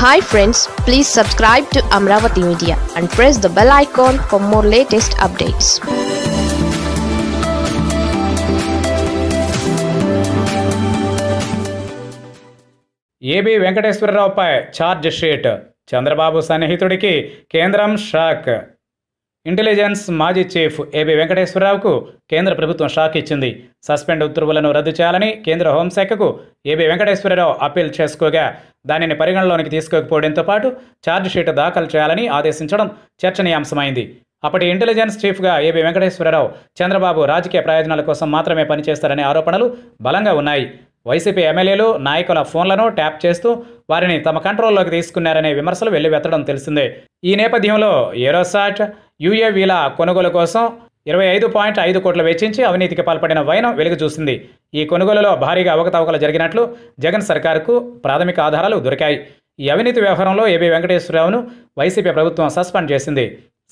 hi friends please subscribe to Amaravati media and press the bell icon for more latest updates AB వెంకటేశ్వరరావుపై charge sheet Chandrababu సన్నిహితుడికి కేంద్రం shock intelligence మాజీ chief AB వెంకటేశ్వరరావుకు కేంద్ర ప్రభుత్వం shock ఇచ్చింది. Suspend ఉత్తర్వులను రద్దు చేయాలని కేంద్ర హోంశాఖకు ఏబి వెంకటేశ్వరరావు అప్పీల్ చేసుకోగా. దానిని పరిగణలోనికి తీసుకోకపోవడంతో పాటు ఛార్జ్షీట్ దాఖలు చేయాలని ఆదేశించడం చర్చనీయాంశమైంది. అప్పటి ఇంటెలిజెన్స్ చీఫ్గా ఏబి వెంకటేశ్వరరావు చంద్రబాబు రాజకీయ ప్రయోజనాల కోసం మాత్రమే పనిచేస్తారనే ఆరోపణలు బలంగా ఉన్నాయి. వైసీపీ ఎమ్మెల్యేలు నాయకుల ఫోన్లను ట్యాప్ చేస్తూ వారిని తమ కంట్రోల్లోకి తీసుకున్నారనే విమర్శలు వెల్లువెత్తడం తెలిసిందే. ఈ నేపథ్యంలో ఏరోసాట్ యుఏవీల కొనుగోలు కోసం ఇరవై ఐదు పాయింట్ ఐదు కోట్లు వెచ్చించి అవినీతికి పాల్పడిన వైనం వెలుగు చూసింది. ఈ కొనుగోలులో భారీగా అవకతవకలు జరిగినట్లు జగన్ సర్కార్కు ప్రాథమిక ఆధారాలు దొరికాయి. ఈ అవినీతి వ్యవహారంలో ఏబీ వెంకటేశ్వరరావును వైసీపీ ప్రభుత్వం సస్పెండ్ చేసింది.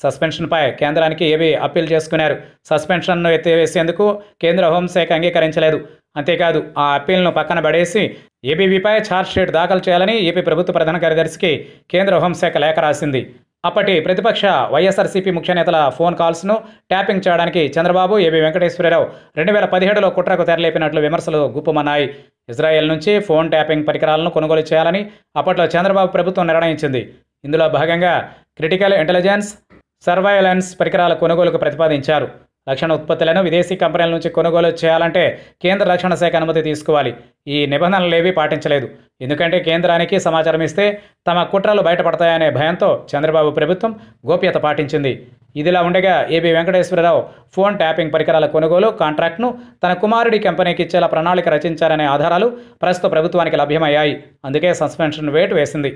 సస్పెన్షన్పై కేంద్రానికి ఏబీ అప్పీల్ చేసుకున్నారు. సస్పెన్షన్ను ఎత్తివేసేందుకు కేంద్ర హోంశాఖ అంగీకరించలేదు. అంతేకాదు ఆ అప్పీల్ను పక్కన పడేసి ఏబీవీపై ఛార్జ్షీట్ దాఖలు చేయాలని ఏపీ ప్రభుత్వ ప్రధాన కార్యదర్శికి కేంద్ర హోంశాఖ లేఖ రాసింది. అప్పటి ప్రతిపక్ష వైఎస్ఆర్సీపీ ముఖ్య నేతల ఫోన్ కాల్స్ను ట్యాపింగ్ చేయడానికి చంద్రబాబు ఏబీ వెంకటేశ్వరరావు రెండు వేల పదిహేడులో కుట్రకు తెరలేపినట్లు విమర్శలు గుప్పమన్నాయి. ఇజ్రాయెల్ నుంచి ఫోన్ ట్యాపింగ్ పరికరాలను కొనుగోలు చేయాలని అప్పట్లో చంద్రబాబు ప్రభుత్వం నిర్ణయించింది. ఇందులో భాగంగా క్రిటికల్ ఇంటెలిజెన్స్ సర్వైలెన్స్ పరికరాల కొనుగోలుకు ప్రతిపాదించారు. రక్షణ ఉత్పత్తులను విదేశీ కంపెనీల నుంచి కొనుగోలు చేయాలంటే కేంద్ర రక్షణ శాఖ అనుమతి తీసుకోవాలి. ఈ నిబంధనలేవీ పాటించలేదు. ఎందుకంటే కేంద్రానికి సమాచారం ఇస్తే తమ కుట్రలు బయటపడతాయనే భయంతో చంద్రబాబు ప్రభుత్వం గోప్యత పాటించింది. ఇదిలా ఉండగా ఏబీ వెంకటేశ్వరరావు ఫోన్ ట్యాపింగ్ పరికరాల కొనుగోలు కాంట్రాక్ట్ను తన కుమారుడి కంపెనీకి ఇచ్చేలా ప్రణాళిక రచించారనే ఆధారాలు ప్రస్తుత ప్రభుత్వానికి లభ్యమయ్యాయి. అందుకే సస్పెన్షన్ వేటు వేసింది.